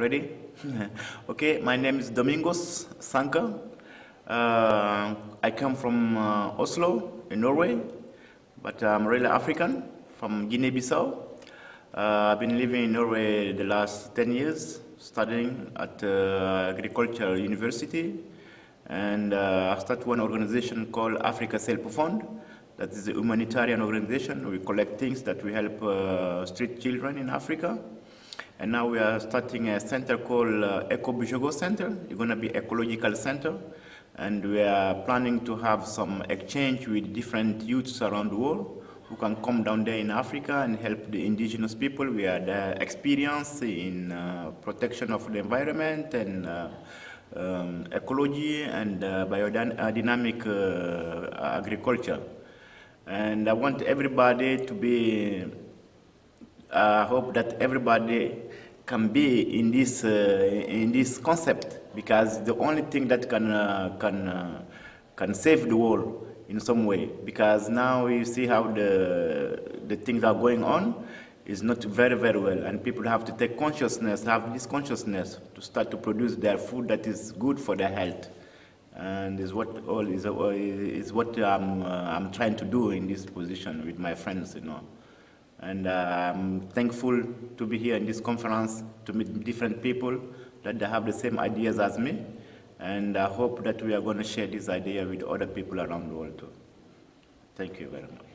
Ready? okay, my name is Domingos Sanka. Uh, I come from uh, Oslo in Norway, but I'm really African from Guinea-Bissau. Uh, I've been living in Norway the last 10 years, studying at uh, Agricultural University. And uh, I started one organization called Africa Self Fund. That is a humanitarian organization. We collect things that we help uh, street children in Africa. And now we are starting a center called uh, Eco Bujogo Center. It's going to be ecological center. And we are planning to have some exchange with different youths around the world who can come down there in Africa and help the indigenous people. We are the experience in uh, protection of the environment and uh, um, ecology and uh, biodynamic uh, agriculture. And I want everybody to be I hope that everybody can be in this, uh, in this concept because the only thing that can, uh, can, uh, can save the world in some way because now you see how the, the things are going on is not very, very well and people have to take consciousness, have this consciousness to start to produce their food that is good for their health and is what all is, is what I'm, uh, I'm trying to do in this position with my friends, you know. And uh, I'm thankful to be here in this conference to meet different people that they have the same ideas as me. And I hope that we are going to share this idea with other people around the world too. Thank you very much.